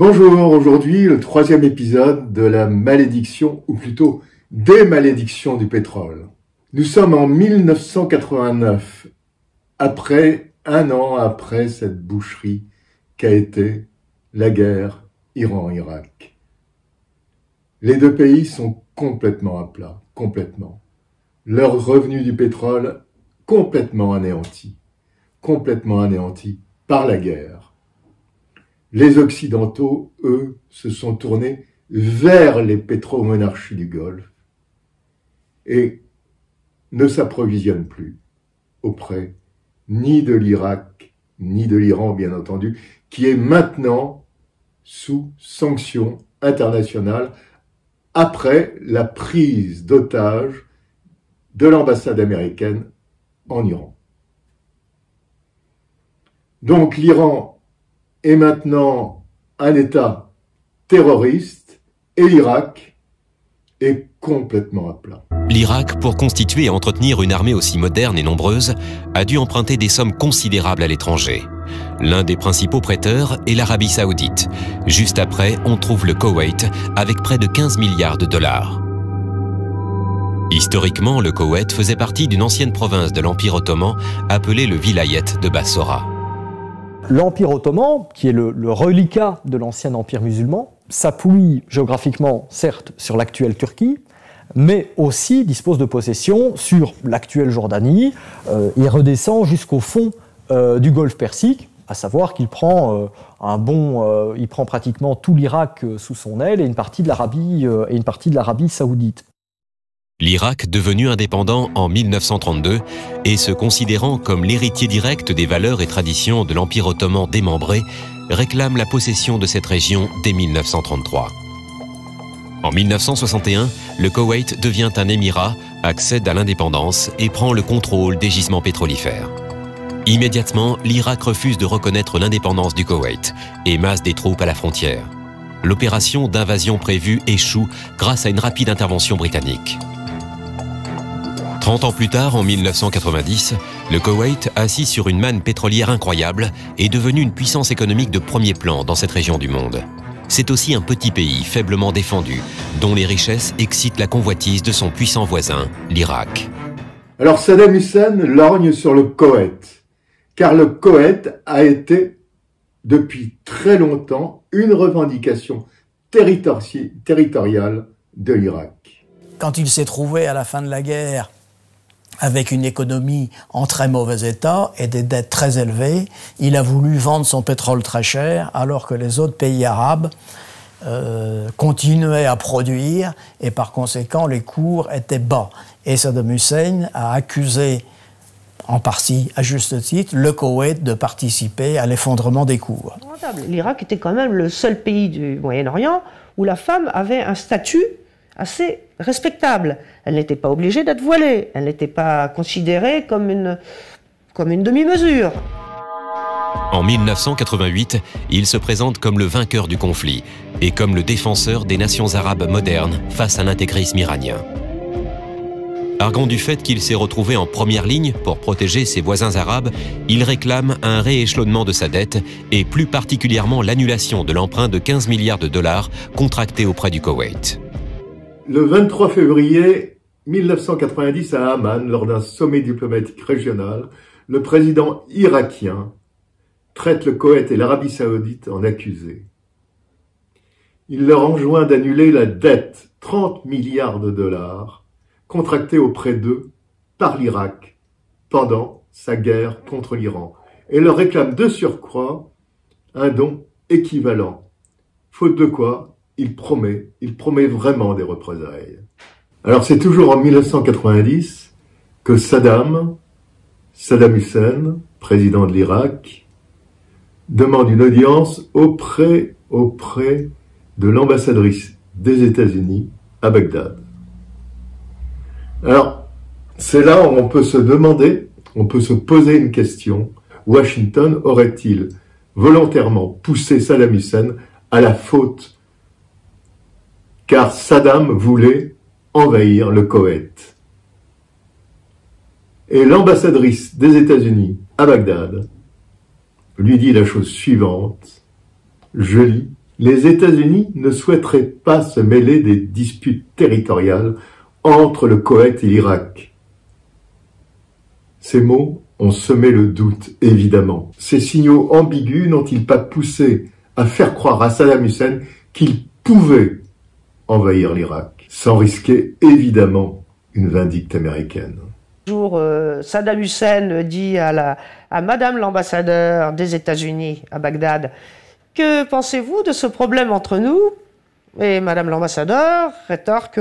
Bonjour, aujourd'hui le troisième épisode de la malédiction, ou plutôt des malédictions du pétrole. Nous sommes en 1989, après un an après cette boucherie qu'a été la guerre Iran-Irak. Les deux pays sont complètement à plat, complètement. Leur revenu du pétrole complètement anéanti, complètement anéanti par la guerre. Les Occidentaux, eux, se sont tournés vers les pétromonarchies du Golfe et ne s'approvisionnent plus auprès ni de l'Irak, ni de l'Iran, bien entendu, qui est maintenant sous sanctions internationales après la prise d'otage de l'ambassade américaine en Iran. Donc l'Iran est maintenant un État terroriste et l'Irak est complètement à plat. L'Irak, pour constituer et entretenir une armée aussi moderne et nombreuse, a dû emprunter des sommes considérables à l'étranger. L'un des principaux prêteurs est l'Arabie saoudite. Juste après, on trouve le Koweït avec près de 15 milliards de dollars. Historiquement, le Koweït faisait partie d'une ancienne province de l'Empire ottoman appelée le Vilayet de Bassora. L'Empire ottoman, qui est le, reliquat de l'ancien empire musulman, s'appuie géographiquement, certes, sur l'actuelle Turquie, mais aussi dispose de possessions sur l'actuelle Jordanie euh, et redescend jusqu'au fond euh, du golfe Persique, à savoir qu'il prend euh, un bon, il prend pratiquement tout l'Irak sous son aile et une partie de l'Arabie et une partie de l'Arabie saoudite. L'Irak, devenu indépendant en 1932 et se considérant comme l'héritier direct des valeurs et traditions de l'Empire ottoman démembré, réclame la possession de cette région dès 1933. En 1961, le Koweït devient un émirat, accède à l'indépendance et prend le contrôle des gisements pétrolifères. Immédiatement, l'Irak refuse de reconnaître l'indépendance du Koweït et masse des troupes à la frontière. L'opération d'invasion prévue échoue grâce à une rapide intervention britannique. 30 ans plus tard, en 1990, le Koweït, assis sur une manne pétrolière incroyable, est devenu une puissance économique de premier plan dans cette région du monde. C'est aussi un petit pays faiblement défendu, dont les richesses excitent la convoitise de son puissant voisin, l'Irak. Alors Saddam Hussein lorgne sur le Koweït, car le Koweït a été depuis très longtemps une revendication territoriale de l'Irak. Quand il s'est trouvé à la fin de la guerre avec une économie en très mauvais état et des dettes très élevées. Il a voulu vendre son pétrole très cher alors que les autres pays arabes euh, continuaient à produire et par conséquent les cours étaient bas. Et Saddam Hussein a accusé, en partie à juste titre, le Koweït de participer à l'effondrement des cours. L'Irak était quand même le seul pays du Moyen-Orient où la femme avait un statut assez respectable. Elle n'était pas obligée d'être voilée, elle n'était pas considérée comme une, comme une demi-mesure. En 1988, il se présente comme le vainqueur du conflit et comme le défenseur des nations arabes modernes face à l'intégrisme iranien. Arguant du fait qu'il s'est retrouvé en première ligne pour protéger ses voisins arabes, il réclame un rééchelonnement de sa dette et plus particulièrement l'annulation de l'emprunt de 15 milliards de dollars contracté auprès du Koweït. Le 23 février 1990 à Amman, lors d'un sommet diplomatique régional, le président irakien traite le Koweït et l'Arabie saoudite en accusés. Il leur enjoint d'annuler la dette, 30 milliards de dollars, contractée auprès d'eux par l'Irak pendant sa guerre contre l'Iran, et leur réclame de surcroît un don équivalent, faute de quoi il promet, il promet vraiment des représailles. Alors c'est toujours en 1990 que Saddam, Saddam Hussein, président de l'Irak, demande une audience auprès, auprès de l'ambassadrice des États-Unis à Bagdad. Alors, c'est là où on peut se demander, on peut se poser une question. Washington aurait-il volontairement poussé Saddam Hussein à la faute car Saddam voulait envahir le Koweït. Et l'ambassadrice des États-Unis à Bagdad lui dit la chose suivante, je lis les États-Unis ne souhaiteraient pas se mêler des disputes territoriales entre le Koweït et l'Irak. Ces mots ont semé le doute, évidemment. Ces signaux ambigus n'ont-ils pas poussé à faire croire à Saddam Hussein qu'il pouvait envahir l'Irak, sans risquer évidemment une vindicte américaine. Jour, euh, Saddam Hussein dit à, la, à Madame l'ambassadeur des États-Unis à Bagdad. Que pensez-vous de ce problème entre nous? Et Madame l'ambassadeur rétorque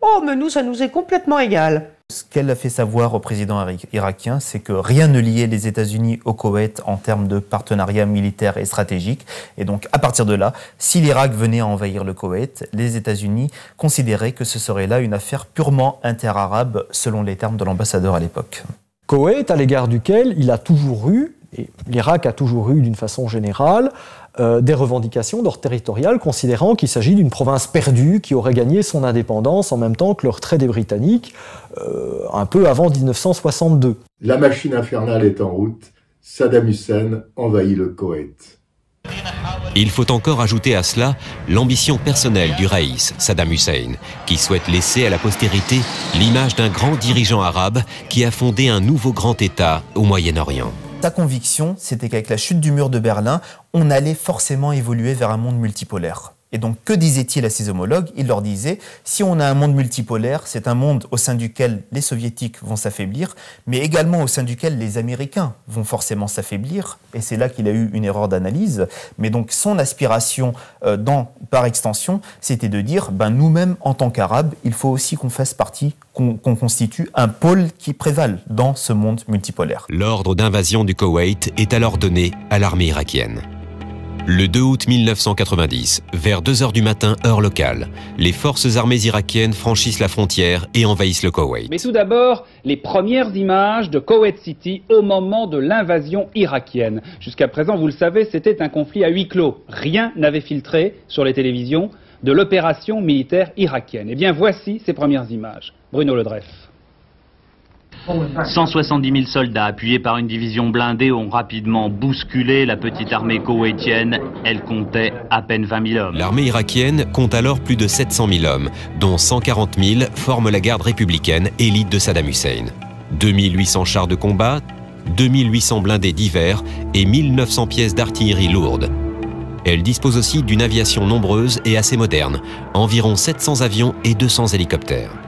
Oh, mais nous, ça nous est complètement égal. Ce qu'elle a fait savoir au président irakien, c'est que rien ne liait les États-Unis au Koweït en termes de partenariat militaire et stratégique. Et donc, à partir de là, si l'Irak venait à envahir le Koweït, les États-Unis considéraient que ce serait là une affaire purement interarabe, selon les termes de l'ambassadeur à l'époque. Koweït, à l'égard duquel il a toujours eu, et l'Irak a toujours eu d'une façon générale, euh, des revendications d'ordre territorial, considérant qu'il s'agit d'une province perdue qui aurait gagné son indépendance en même temps que le retrait des Britanniques, euh, un peu avant 1962. La machine infernale est en route. Saddam Hussein envahit le Koweït. Il faut encore ajouter à cela l'ambition personnelle du Raïs, Saddam Hussein, qui souhaite laisser à la postérité l'image d'un grand dirigeant arabe qui a fondé un nouveau grand État au Moyen-Orient. Sa conviction, c'était qu'avec la chute du mur de Berlin, on allait forcément évoluer vers un monde multipolaire. Et donc, que disait-il à ses homologues? Il leur disait, si on a un monde multipolaire, c'est un monde au sein duquel les soviétiques vont s'affaiblir, mais également au sein duquel les Américains vont forcément s'affaiblir. Et c'est là qu'il a eu une erreur d'analyse. Mais donc, son aspiration, euh, par extension, c'était de dire, ben, nous-mêmes, en tant qu'Arabes, il faut aussi qu'on fasse partie, qu'on constitue un pôle qui prévale dans ce monde multipolaire. L'ordre d'invasion du Koweït est alors donné à l'armée irakienne. Le 2 août 1990, vers 2 heures du matin, heure locale, les forces armées irakiennes franchissent la frontière et envahissent le Koweït. Mais tout d'abord, les premières images de Koweït City au moment de l'invasion irakienne. Jusqu'à présent, vous le savez, c'était un conflit à huis clos. Rien n'avait filtré sur les télévisions de l'opération militaire irakienne. Eh bien, voici ces premières images. Bruno Ledreff. 170 000 soldats appuyés par une division blindée ont rapidement bousculé la petite armée koweïtienne. Elle comptait à peine 20 000 hommes. L'armée irakienne compte alors plus de 700 000 hommes, dont 140 000 forment la garde républicaine, élite de Saddam Hussein. 2800 chars de combat, 2800 blindés divers et 1900 pièces d'artillerie lourde. Elle dispose aussi d'une aviation nombreuse et assez moderne, environ 700 avions et 200 hélicoptères.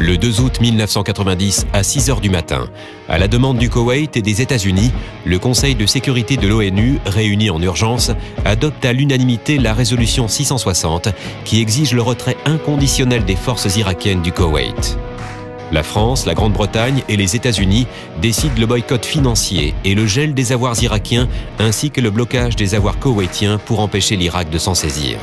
Le 2 août 1990, à 6 heures du matin, à la demande du Koweït et des États-Unis, le Conseil de sécurité de l'ONU, réuni en urgence, adopte à l'unanimité la résolution 660 qui exige le retrait inconditionnel des forces irakiennes du Koweït. La France, la Grande-Bretagne et les États-Unis décident le boycott financier et le gel des avoirs irakiens ainsi que le blocage des avoirs koweïtiens pour empêcher l'Irak de s'en saisir.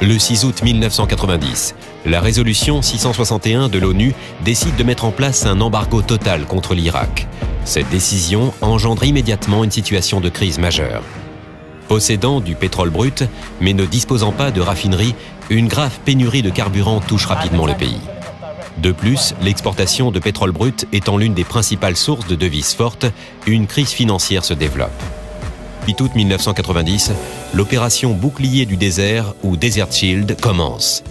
Le 6 août 1990, la résolution 661 de l'ONU décide de mettre en place un embargo total contre l'Irak. Cette décision engendre immédiatement une situation de crise majeure. Possédant du pétrole brut, mais ne disposant pas de raffinerie, une grave pénurie de carburant touche rapidement le pays. De plus, l'exportation de pétrole brut étant l'une des principales sources de devises fortes, une crise financière se développe. 8 août 1990, l'opération Bouclier du désert ou Desert Shield commence.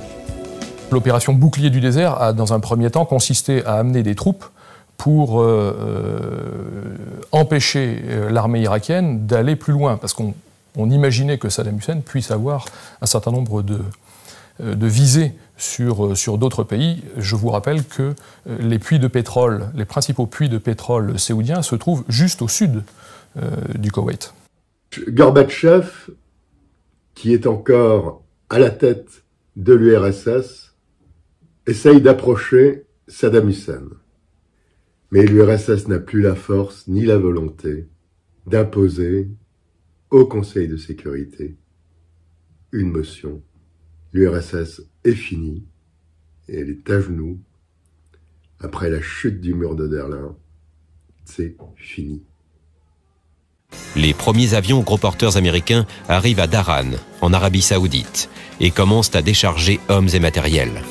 L'opération Bouclier du désert a, dans un premier temps, consisté à amener des troupes pour euh, euh, empêcher euh, l'armée irakienne d'aller plus loin, parce qu'on imaginait que Saddam Hussein puisse avoir un certain nombre de, de visées sur, sur d'autres pays. Je vous rappelle que les puits de pétrole, les principaux puits de pétrole séoudiens se trouvent juste au sud du Koweït. Gorbatchev, qui est encore à la tête de l'URSS, essaye d'approcher Saddam Hussein. Mais l'URSS n'a plus la force ni la volonté d'imposer au Conseil de sécurité une motion. L'URSS est finie et elle est à genoux. Après la chute du mur de Berlin, c'est fini. Les premiers avions gros porteurs américains arrivent à Daran, en Arabie Saoudite, et commencent à décharger hommes et matériels.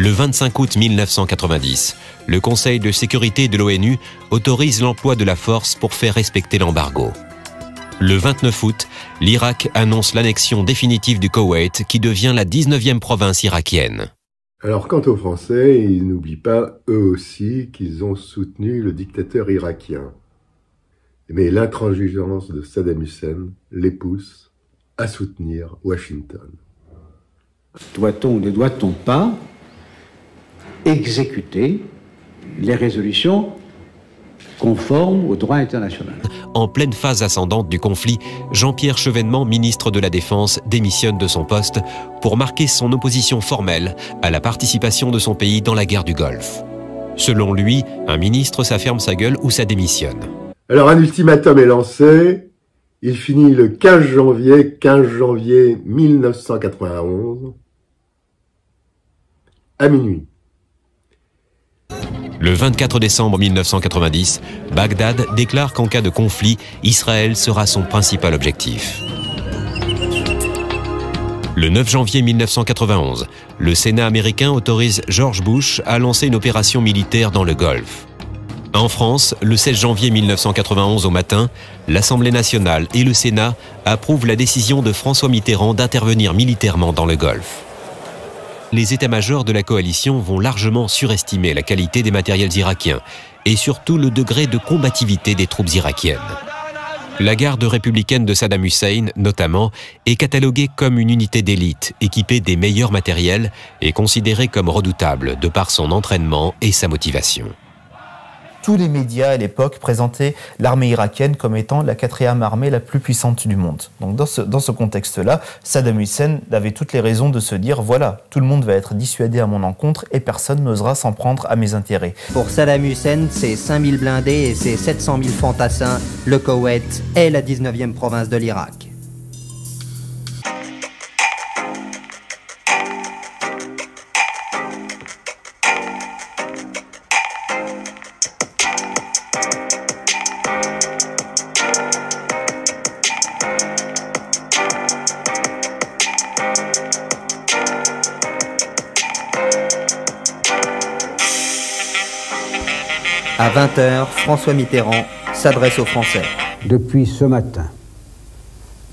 Le 25 août 1990, le Conseil de sécurité de l'ONU autorise l'emploi de la force pour faire respecter l'embargo. Le 29 août, l'Irak annonce l'annexion définitive du Koweït qui devient la 19e province irakienne. Alors quant aux Français, ils n'oublient pas eux aussi qu'ils ont soutenu le dictateur irakien. Mais l'intransigeance de Saddam Hussein les pousse à soutenir Washington. Doit-on ou ne doit-on pas exécuter les résolutions conformes au droit international En pleine phase ascendante du conflit, Jean-Pierre Chevènement, ministre de la Défense, démissionne de son poste pour marquer son opposition formelle à la participation de son pays dans la guerre du Golfe. Selon lui, un ministre, ça ferme sa gueule ou ça démissionne. Alors un ultimatum est lancé. Il finit le 15 janvier, 15 janvier 1991, à minuit. Le 24 décembre 1990, Bagdad déclare qu'en cas de conflit, Israël sera son principal objectif. Le 9 janvier 1991, le Sénat américain autorise George Bush à lancer une opération militaire dans le Golfe. En France, le 16 janvier 1991 au matin, l'Assemblée nationale et le Sénat approuvent la décision de François Mitterrand d'intervenir militairement dans le Golfe. Les états-majors de la coalition vont largement surestimer la qualité des matériels irakiens et surtout le degré de combativité des troupes irakiennes. La garde républicaine de Saddam Hussein, notamment, est cataloguée comme une unité d'élite équipée des meilleurs matériels et considérée comme redoutable de par son entraînement et sa motivation tous les médias à l'époque présentaient l'armée irakienne comme étant la quatrième armée la plus puissante du monde. Donc dans ce, dans ce contexte-là, Saddam Hussein avait toutes les raisons de se dire voilà, tout le monde va être dissuadé à mon encontre et personne n'osera s'en prendre à mes intérêts. Pour Saddam Hussein, ses 5000 blindés et ses 700 000 fantassins, le Koweït est la 19e province de l'Irak. 20h, François Mitterrand s'adresse aux Français. Depuis ce matin,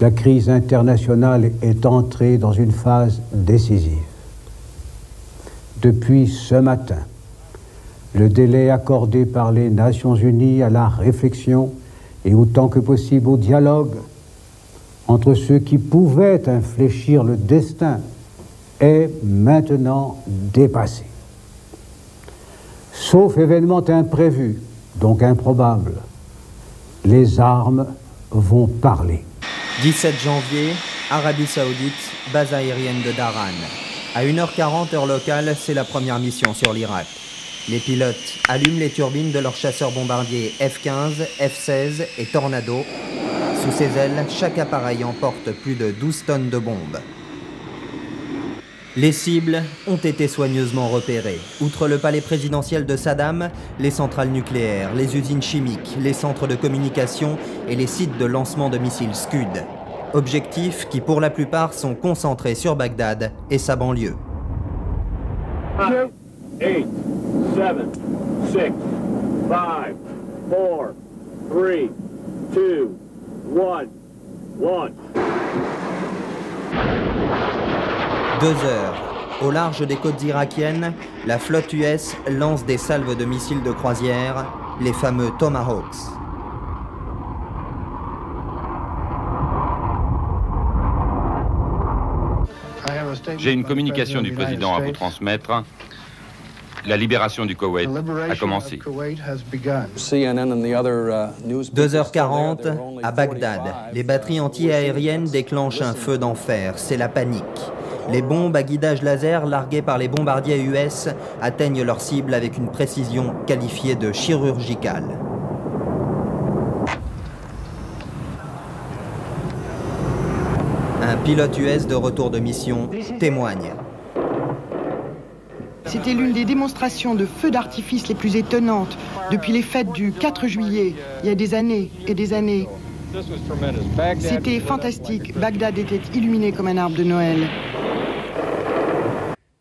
la crise internationale est entrée dans une phase décisive. Depuis ce matin, le délai accordé par les Nations Unies à la réflexion et autant que possible au dialogue entre ceux qui pouvaient infléchir le destin est maintenant dépassé sauf événement imprévu, donc improbable. Les armes vont parler. 17 janvier, Arabie Saoudite, base aérienne de Daran. À 1h40 heure locale, c'est la première mission sur l'Irak. Les pilotes allument les turbines de leurs chasseurs bombardiers F-15, F-16 et Tornado. Sous ses ailes, chaque appareil emporte plus de 12 tonnes de bombes. Les cibles ont été soigneusement repérées. Outre le palais présidentiel de Saddam, les centrales nucléaires, les usines chimiques, les centres de communication et les sites de lancement de missiles Scud. Objectifs qui pour la plupart sont concentrés sur Bagdad et sa banlieue. 8, 7, 6, 5, 4, 3, 2, 1, 1. Deux heures. Au large des côtes irakiennes, la flotte US lance des salves de missiles de croisière, les fameux Tomahawks. J'ai une communication du président à vous transmettre. La libération du Koweït a commencé. 2h40 à Bagdad. Les batteries anti-aériennes déclenchent un feu d'enfer. C'est la panique. Les bombes à guidage laser larguées par les bombardiers US atteignent leur cible avec une précision qualifiée de chirurgicale. Un pilote US de retour de mission témoigne. C'était l'une des démonstrations de feux d'artifice les plus étonnantes depuis les fêtes du 4 juillet, il y a des années et des années. C'était fantastique. Bagdad était illuminé comme un arbre de Noël.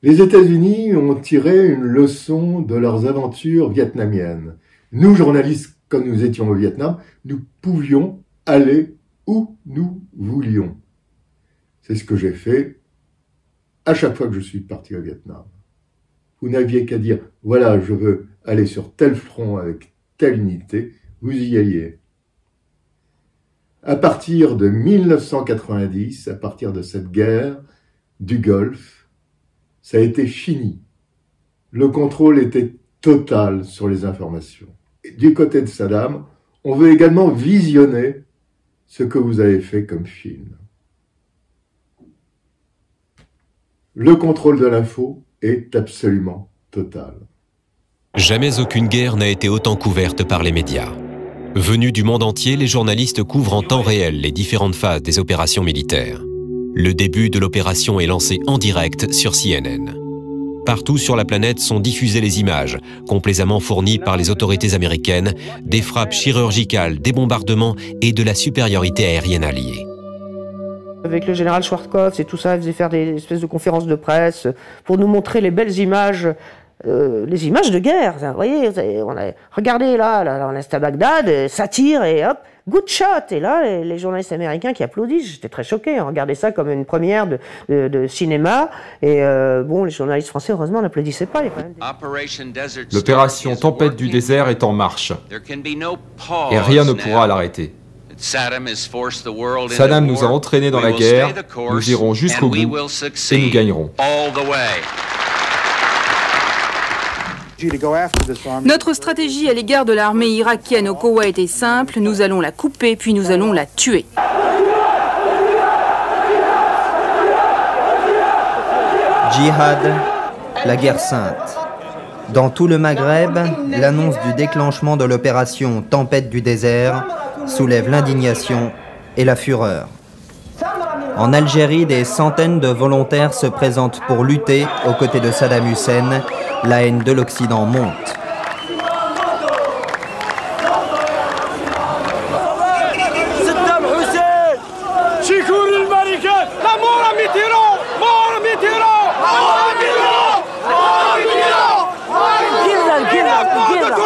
Les États-Unis ont tiré une leçon de leurs aventures vietnamiennes. Nous, journalistes, comme nous étions au Vietnam, nous pouvions aller où nous voulions. C'est ce que j'ai fait à chaque fois que je suis parti au Vietnam. Vous n'aviez qu'à dire, voilà, je veux aller sur tel front avec telle unité, vous y alliez. À partir de 1990, à partir de cette guerre du Golfe, ça a été fini. Le contrôle était total sur les informations. du côté de Saddam, on veut également visionner ce que vous avez fait comme film. Le contrôle de l'info est absolument total. Jamais aucune guerre n'a été autant couverte par les médias. Venus du monde entier, les journalistes couvrent en temps réel les différentes phases des opérations militaires. Le début de l'opération est lancé en direct sur CNN. Partout sur la planète sont diffusées les images, complaisamment fournies par les autorités américaines, des frappes chirurgicales, des bombardements et de la supériorité aérienne alliée. Avec le général Schwarzkopf et tout ça, ils faisaient faire des espèces de conférences de presse pour nous montrer les belles images euh, les images de guerre. Vous voyez, on a, regardez là, là, on est à Bagdad, ça tire et hop, good shot. Et là, les, journalistes américains qui applaudissent, j'étais très choqué. On regardait ça comme une première de, cinéma. Et euh, bon, les journalistes français, heureusement, n'applaudissaient pas. L'opération Tempête du désert est en marche. Et rien ne pourra l'arrêter. Saddam nous a entraînés dans la guerre, nous irons jusqu'au bout et nous gagnerons. Notre stratégie à l'égard de l'armée irakienne au Koweït est simple, nous allons la couper puis nous allons la tuer. Djihad, la guerre sainte. Dans tout le Maghreb, l'annonce du déclenchement de l'opération Tempête du désert soulève l'indignation et la fureur. En Algérie, des centaines de volontaires se présentent pour lutter aux côtés de Saddam Hussein. La haine de l'Occident monte.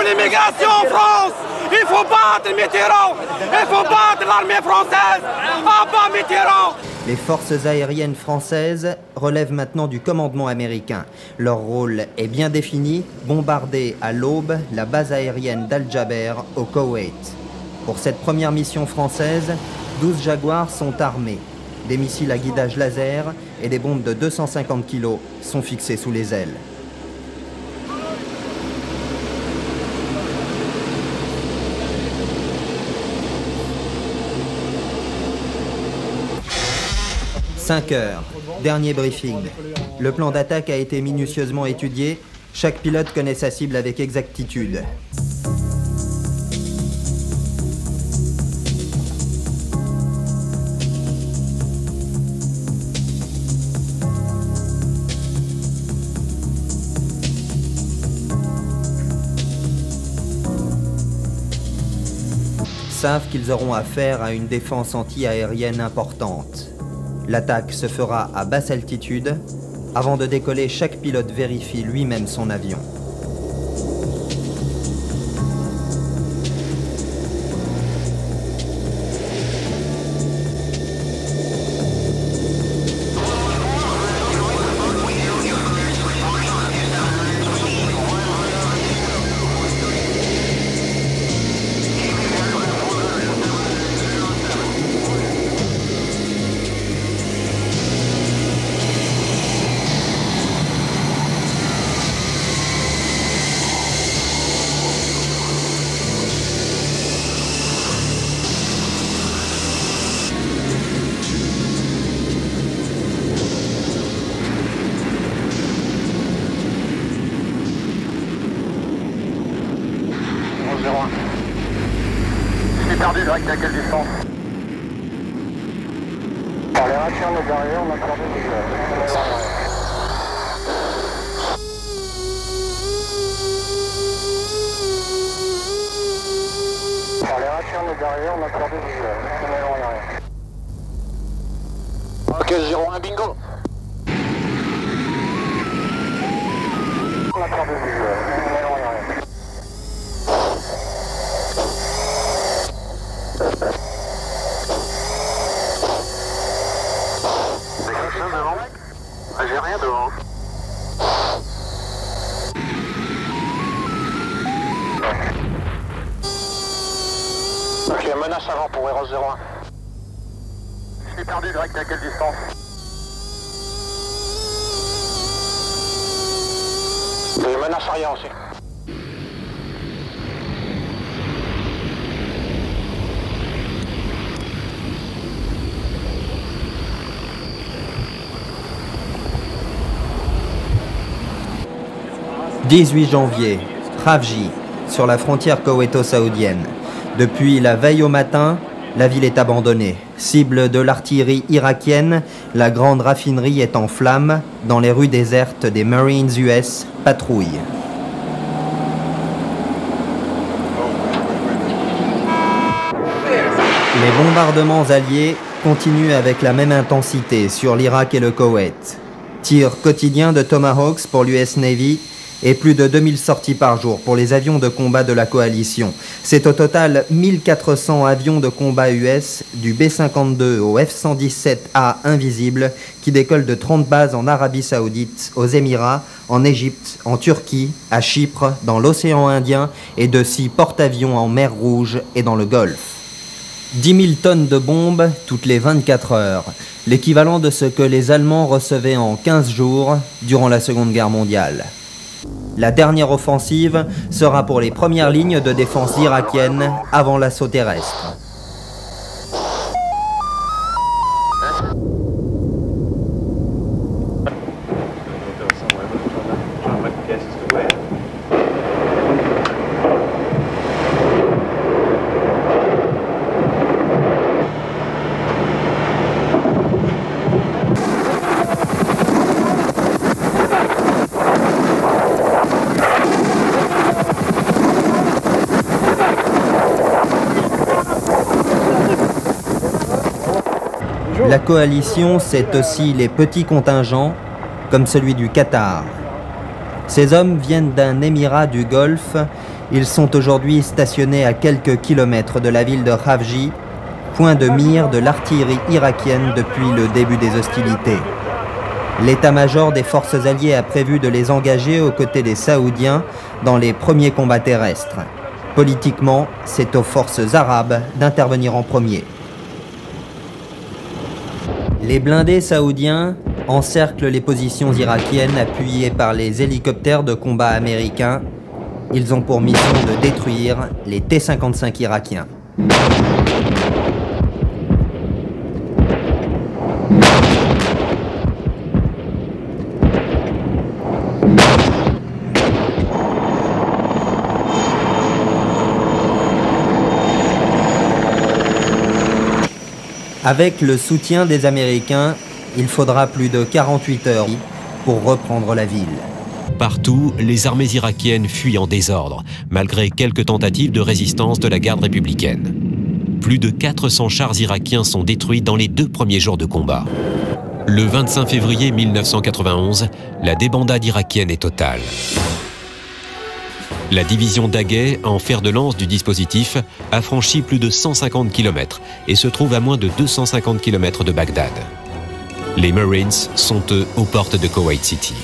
l'immigration en France Il faut battre Mitterrand Il faut battre l'armée française À bas Mitterrand les forces aériennes françaises relèvent maintenant du commandement américain. Leur rôle est bien défini, bombarder à l'aube la base aérienne d'Al-Jaber au Koweït. Pour cette première mission française, 12 Jaguars sont armés. Des missiles à guidage laser et des bombes de 250 kg sont fixés sous les ailes. 5 heures. Dernier briefing. Le plan d'attaque a été minutieusement étudié. Chaque pilote connaît sa cible avec exactitude. savent qu'ils auront affaire à une défense anti-aérienne importante. L'attaque se fera à basse altitude. Avant de décoller, chaque pilote vérifie lui-même son avion. arrière, on a perdu du... Euh, on est en arrière. Ok, 01 bingo 18 janvier, Khavji, sur la frontière koweïto-saoudienne. Depuis la veille au matin, la ville est abandonnée. Cible de l'artillerie irakienne, la grande raffinerie est en flammes. Dans les rues désertes, des Marines US patrouillent. Les bombardements alliés continuent avec la même intensité sur l'Irak et le Koweït. Tir quotidien de Tomahawks pour l'US Navy et plus de 2000 sorties par jour pour les avions de combat de la coalition. C'est au total 1400 avions de combat US du B-52 au F-117A invisible qui décollent de 30 bases en Arabie saoudite, aux Émirats, en Égypte, en Turquie, à Chypre, dans l'océan Indien et de 6 porte-avions en mer Rouge et dans le Golfe. 10 000 tonnes de bombes toutes les 24 heures, l'équivalent de ce que les Allemands recevaient en 15 jours durant la Seconde Guerre mondiale. La dernière offensive sera pour les premières lignes de défense irakiennes avant l'assaut terrestre. La coalition, c'est aussi les petits contingents, comme celui du Qatar. Ces hommes viennent d'un émirat du Golfe. Ils sont aujourd'hui stationnés à quelques kilomètres de la ville de Khavji, point de mire de l'artillerie irakienne depuis le début des hostilités. L'état-major des forces alliées a prévu de les engager aux côtés des Saoudiens dans les premiers combats terrestres. Politiquement, c'est aux forces arabes d'intervenir en premier. Les blindés saoudiens encerclent les positions irakiennes appuyées par les hélicoptères de combat américains. Ils ont pour mission de détruire les T-55 irakiens. Avec le soutien des Américains, il faudra plus de 48 heures pour reprendre la ville. Partout, les armées irakiennes fuient en désordre, malgré quelques tentatives de résistance de la garde républicaine. Plus de 400 chars irakiens sont détruits dans les deux premiers jours de combat. Le 25 février 1991, la débandade irakienne est totale. La division Daguet, en fer de lance du dispositif, a franchi plus de 150 km et se trouve à moins de 250 km de Bagdad. Les Marines sont eux aux portes de Kuwait City.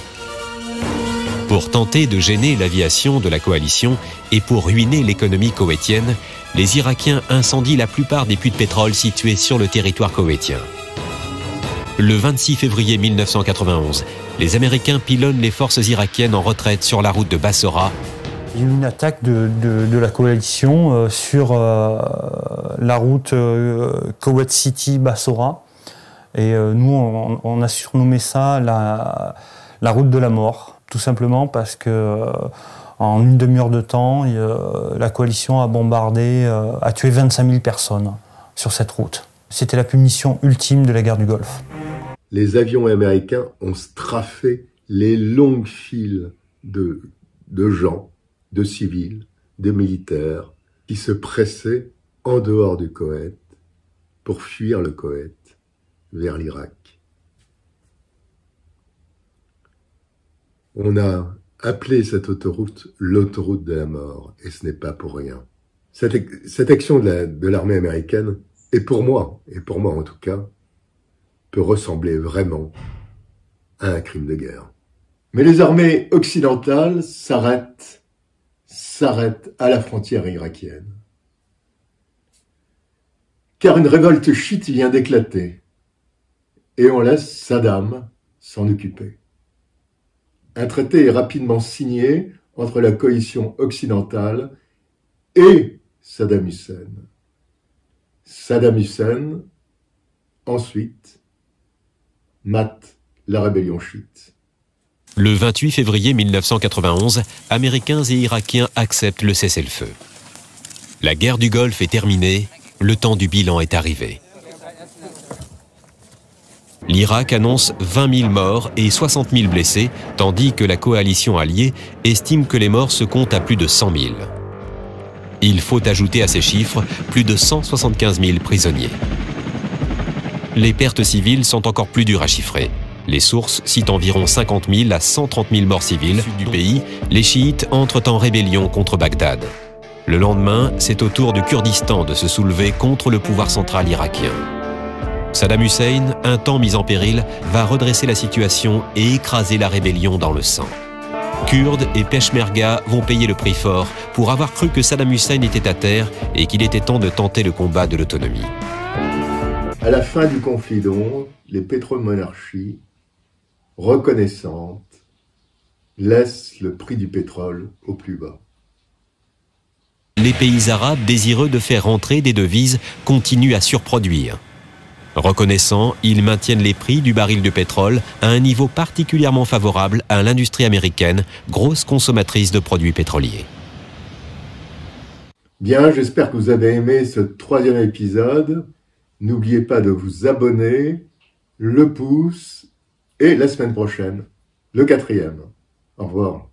Pour tenter de gêner l'aviation de la coalition et pour ruiner l'économie koweïtienne, les Irakiens incendient la plupart des puits de pétrole situés sur le territoire koweïtien. Le 26 février 1991, les Américains pilonnent les forces irakiennes en retraite sur la route de Bassora il y a eu une attaque de, la coalition euh, sur euh, la route euh, Kuwait City-Bassora. Et nous, on, a surnommé ça la, route de la mort, tout simplement parce que en une demi-heure de temps, la coalition a bombardé, a tué 25 000 personnes sur cette route. C'était la punition ultime de la guerre du Golfe. Les avions américains ont strafé les longues files de, de gens de civils, de militaires, qui se pressaient en dehors du Koweït pour fuir le Koweït vers l'Irak. On a appelé cette autoroute l'autoroute de la mort, et ce n'est pas pour rien. Cette, action de l'armée américaine est pour moi, et pour moi en tout cas, peut ressembler vraiment à un crime de guerre. Mais les armées occidentales s'arrêtent, s'arrêtent à la frontière irakienne. Car une révolte chiite vient d'éclater et on laisse Saddam s'en occuper. Un traité est rapidement signé entre la coalition occidentale et Saddam Hussein. Saddam Hussein, ensuite, mate la rébellion chiite. Le 28 février 1991, Américains et Irakiens acceptent le cessez-le-feu. La guerre du Golfe est terminée, le temps du bilan est arrivé. L'Irak annonce 20 000 morts et 60 000 blessés, tandis que la coalition alliée estime que les morts se comptent à plus de 100 000. Il faut ajouter à ces chiffres plus de 175 000 prisonniers. Les pertes civiles sont encore plus dures à chiffrer. Les sources citent environ 50 000 à 130 000 morts civiles. Du pays, les chiites entrent en rébellion contre Bagdad. Le lendemain, c'est au tour du Kurdistan de se soulever contre le pouvoir central irakien. Saddam Hussein, un temps mis en péril, va redresser la situation et écraser la rébellion dans le sang. Kurdes et Peshmerga vont payer le prix fort pour avoir cru que Saddam Hussein était à terre et qu'il était temps de tenter le combat de l'autonomie. À la fin du conflit donc, les pétromonarchies, reconnaissantes, laissent le prix du pétrole au plus bas. Les pays arabes désireux de faire rentrer des devises continuent à surproduire. Reconnaissant, ils maintiennent les prix du baril de pétrole à un niveau particulièrement favorable à l'industrie américaine, grosse consommatrice de produits pétroliers. Bien, j'espère que vous avez aimé ce troisième épisode. N'oubliez pas de vous abonner, le pouce et la semaine prochaine, le quatrième. Au revoir.